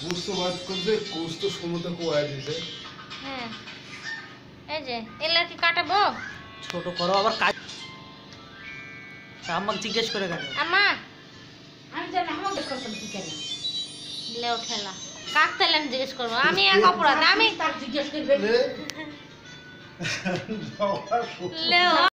কোষ তো বাদ করবে কোষ তো সমুদ্র কোয়া দিতে হ্যাঁ। এই যে এগুলা কি কাটাবো? ছোট করো আবার কাজ আমাকে জিজ্ঞেস করে কেন? আম্মা। আমি জানি আমাকে করতাম কি করে লেও ঠেলা। কাক তাহলে আমি জিজ্ঞেস করব? আমি এক অপরাধ আমি তার জিজ্ঞেস করবে লেও।